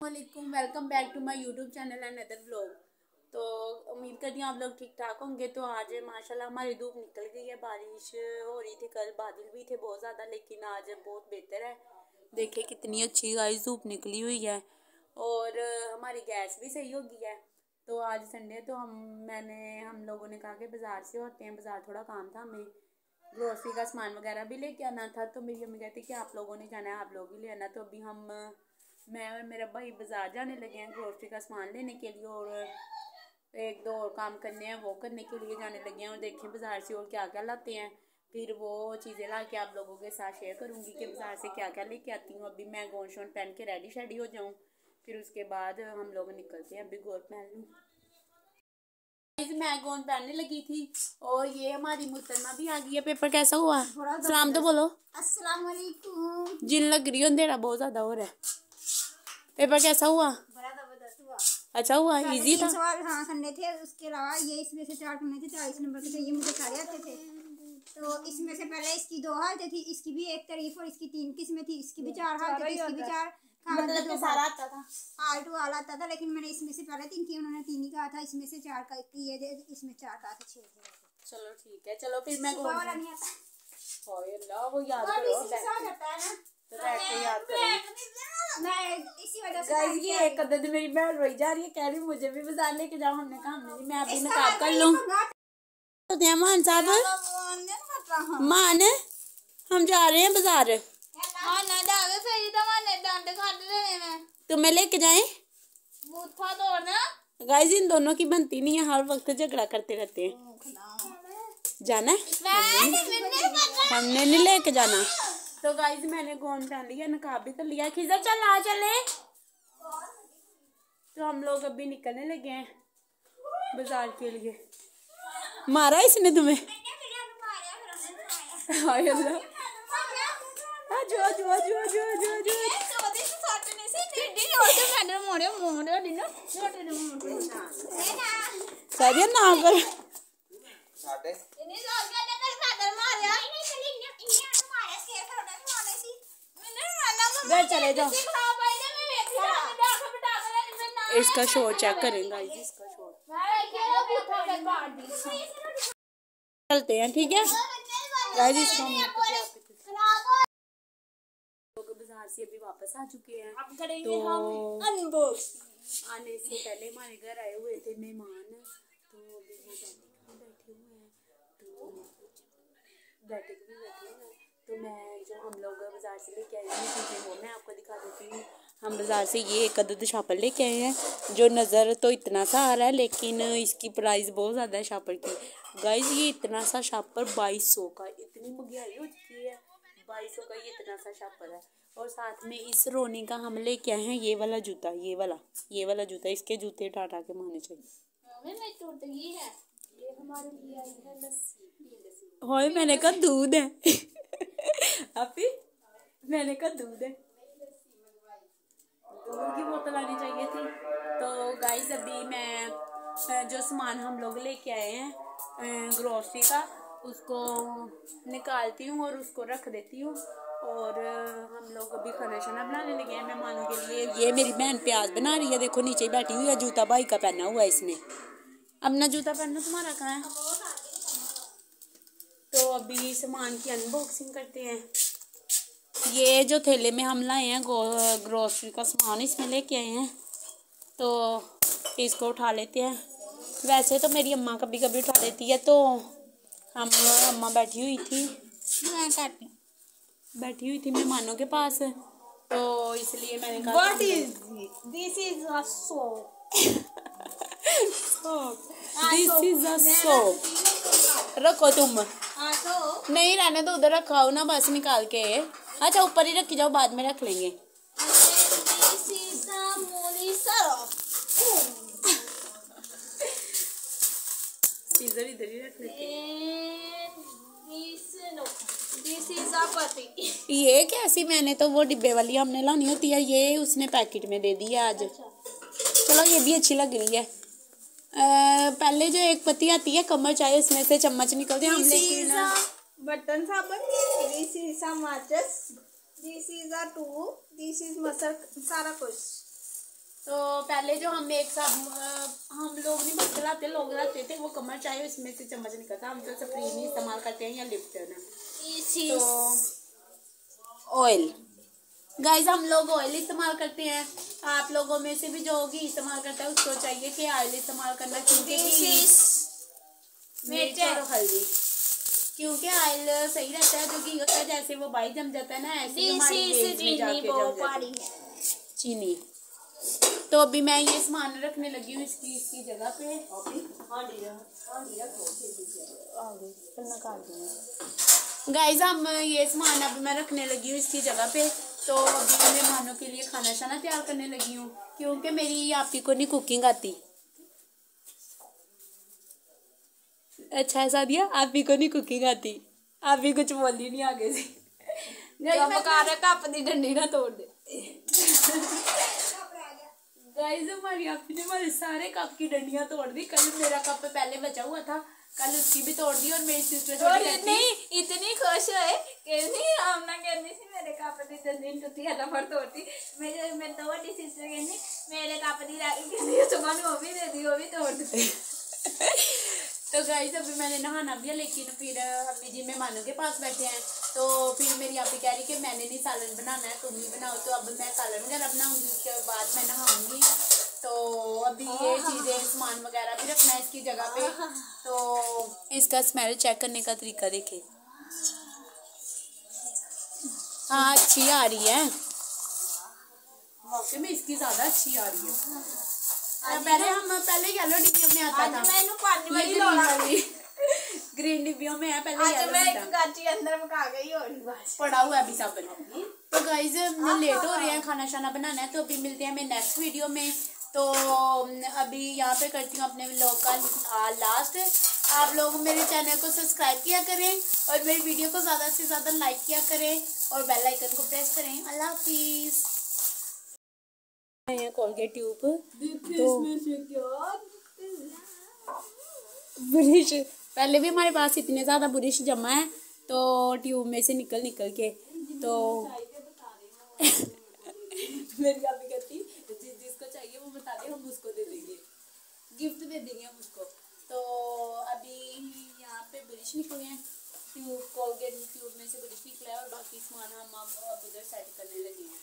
वालेकुम welcome back to my YouTube channel and other vlog तो उम्मीद करती हूँ आप लोग ठीक ठाक होंगे। तो आज माशाल्लाह हमारी धूप निकल गई है। बारिश हो रही थी कल, बादल भी थे बहुत ज़्यादा, लेकिन आज बहुत बेहतर है। देखिए कितनी अच्छी गाइस धूप निकली हुई है। और हमारी गैस भी सही हो गई है। तो आज संडे तो हम, मैंने, हम लोगों ने कहा कि बाज़ार से होते हैं। बाज़ार थोड़ा काम था हमें। ग्रोसरी का सामान वगैरह भी लेके आना था। तो मेरी मम्मी कहती कि आप लोगों ने जाना है, आप लोग ही ले आना। तो अभी हम मैं और मेरा भाई बाज़ार जाने लगे हैं ग्रोसरी का सामान लेने के लिए और एक दो और काम करने हैं वो करने के लिए जाने लगे हैं और देखें बाज़ार से और क्या क्या लाते हैं। फिर वो चीज़ें ला के आप लोगों के साथ शेयर करूँगी कि बाज़ार से क्या क्या लेके आती हूँ। अभी मैं गोन शोन पहन के रेडी शेडी हो जाऊँ। फिर उसके बाद हम लोग निकलते हैं अभी गोल पहन लूँ मैं गोन पहनने लगी थी और ये हमारी मुतरमा भी आ गई है। पेपर कैसा हुआ? सलाम तो बोलो। अस्सलाम वालेकुम जिन लग रही हो अंधेरा बहुत ज़्यादा हो रहा है। पेपर कैसा हुआ? अच्छा हुआ इजी था? सवाल हाँ करने थे उसके अलावा ये इसमें से चार करने थे चालीस नंबर के थे ये मुझे सारे आते थे। तो इसमें से पहले इसकी दो हालतें थी इसकी भी एक तारीफ़ और इसकी तीन किस्में थी इसकी भी चार हालतें थी इसकी भी चार। मतलब कि सारा आता था। हाल टू हाल आता था लेकिन मैंने इसमें से पहले तीन की उन्होंने तीन ही कहा था इसमें से चार का किए थे इसमें चार कहा था छः थे। चलो ठीक है चलो फिर मैं गाइस ये एक मेरी बहन रोई जा रही है कह रही मुझे भी बाज़ार लेके जाओ हमने कहा हमने मैं अभी नकाब कर लूँ। तो मान साहब मान हम जा रहे हैं बाज़ार। हाँ ना जावे फिर तो तुम्हें लेके जाएँ? गाइस इन दोनों की बनती नहीं है हर वक्त झगड़ा करते रहते हैं। जाना है? हमने नहीं लेके जाना। तो गाइस मैंने गोन पहन लिया नकाब भी कर लिया खिजा चल आ चले। तो हम लोग अभी निकलने लगे हैं बाज़ार के लिए। मारा इसने तुम्हें? हाय अल्लाह। आजो आजो आजो आजो आजो आजो सारिया ना? कर घर चले जाओ। इसका शोर चेक करें इसका शोर चलते हैं ठीक है? गाइस इसको हम लोग बाज़ार से अभी वापस आ चुके हैं। तो आने से पहले हमारे घर आए हुए थे मेहमान। तो अभी वो बैठे हुए हैं। तो बैठे भी बैठे हुए हैं। तो मैं जो हम लोग बाज़ार से लेके आए हैं चीज़ें वो मैं आपको दिखा देती हूँ। हम बाज़ार से ये एक अदद शापर लेके आए हैं जो नज़र तो इतना सा आ रहा है लेकिन इसकी प्राइस बहुत ज़्यादा है शापर की। गाइस ये इतना सा शापर बाईस सौ का इतनी महँगाई हो चुकी है। बाईस सौ का ये इतना सा शापर है। और साथ में इस रोनी का हम लेके आए हैं ये वाला जूता ये वाला ये वाला जूता इसके जूते टाटा के मारने चाहिए। होए मैंने कहा दूध है। अभी मैंने कहा दूध है। दूध की बोतल आनी चाहिए थी। तो गाइस अभी मैं जो सामान हम लोग लेके आए हैं ग्रोसरी का, उसको निकालती हूँ और उसको रख देती हूँ। और हम लोग अभी खाना शाना बनाने लगे हैं मेहमानों के लिए। ये मेरी बहन प्याज बना रही है, देखो नीचे बैठी हुई है, जूता भाई का पहना हुआ है इसने। अपना जूता पहनना तुम्हारा कहाँ है? तो अभी सामान की अनबॉक्सिंग करते हैं। ये जो थैले में हम लाए हैं ग्रोसरी का सामान इसमें लेके आए हैं। तो इसको उठा लेते हैं। वैसे तो मेरी अम्मा कभी कभी उठा लेती है तो हम अम्मा बैठी हुई थी। बैठी हुई थी मेहमानों के पास तो इसलिए मैंने कहा is a soap. This is a soap रखो तुम। हाँ नहीं रहने तो उधर रखाओ ना बस निकाल के। अच्छा ऊपर ही रखी जाओ बाद में रख लेंगे. इधर ही रख लेते. ये कैसी मैंने तो वो डिब्बे वाली हमने लानी होती है ये उसने पैकेट में दे दी है आज अच्छा। चलो ये भी अच्छी लग रही है अ, पहले जो एक पत्ती आती है कमर चाहे उसमें से चम्मच निकलते हैं हम लेकिन button sabun. This is a mattress. This is a tube. This is masal सारा कुछ तो पहले जो हम एक साथ हम लोग नहीं बस चलाते लोग लाते थे वो कमर चाहे उसमें से चम्मच निकलता हम तो सप्रीम ही इस्तेमाल करते हैं या लिप्टन तो ऑयल गाइस हम लोग ऑयल इस्तेमाल करते हैं। आप लोगों में से भी जो घी इस्तेमाल करता है उसको चाहिए कि ऑयल इस्तेमाल करना क्योंकि मिर्च और हल्दी। क्योंकि आयल सही रहता है क्योंकि होता है जैसे वो बाई जम जाता है ना ऐसे हमारी जाके है। चीनी। तो अभी मैं ये सामान रखने लगी हूँ इसकी इसकी जगह पे। गाइस हम ये सामान अभी मैं रखने लगी हूँ इसकी जगह पे। तो अभी मैं मेहमानों के लिए खाना शाना तैयार करने लगी हूँ क्योंकि मेरी आप ही को नहीं कुकिंग आती। अच्छा ऐसा दिया? आप ही को नहीं कुकिंग आती। आप भी कुछ बोली नहीं आगे से। कप दी डंडी ना तोड़ दे। गाइस हमारी आप ने हमारे सारे कप की डंडियाँ तोड़ दी। कल मेरा कप पहले बचा हुआ था कल उसकी भी तोड़ दी और मेरी सिस्टर और नहीं इतनी खुश है कहनी आमना कहनी सी मेरे कप दी डंडी टूटी है नंबर तोड़ती। मेरे मेरे तो सिस्टर कहनी मेरे कप दी कहनी सुमन वो भी दे दी वो भी तोड़ दी। तो गाइस अभी मैंने नहाना भी है लेकिन फिर अम्मी जी मेहमानों के पास बैठे हैं। तो फिर मेरी आप ही कह रही कि मैंने नहीं सालन बनाना है तुम ही बनाओ। तो अब मैं सालन वगैरह बनाऊँगी उसके बाद मैं नहाऊँगी। तो अभी ये चीज़ें सामान वगैरह भी रखना है इसकी जगह पे। तो इसका स्मेल चेक करने का तरीका देखे। हाँ अच्छी आ रही है। वाकई में इसकी ज़्यादा अच्छी आ रही है। पहले पहले येलो डिब्बियों में आता था। मैं पानी वाली वाली ग्रीन डिब्बियों में है पहले आज मैं एक अंदर गई पड़ा हुआ अभी तो गाइज़ हाँ, लेट हाँ, हो रहे हैं हाँ। खाना शाना बनाना है तो अभी मिलते हैं मैं नेक्स्ट वीडियो में। तो अभी यहाँ पे करती हूँ अपने व्लॉग का लास्ट आप लोग मेरे चैनल को सब्सक्राइब किया करें और मेरी वीडियो को ज़्यादा से ज़्यादा लाइक किया करें और बेल आइकन को प्रेस करें। अल्लाह हाफिज़। Colgate tube. तो ब्रश पहले भी हमारे पास इतने ज़्यादा ब्रश जमा है तो ट्यूब में से निकल निकल के तो मेरी अभी कहती जिस जिसको चाहिए वो बता दे हम उसको दे देंगे। गिफ्ट दे देंगे हम उसको। तो अभी यहाँ पे ब्रश निकले हैं ट्यूब कोलगेट ट्यूब में से ब्रश निकला है और बाकी सामान हम अब अब उधर सेट करने लगे हैं।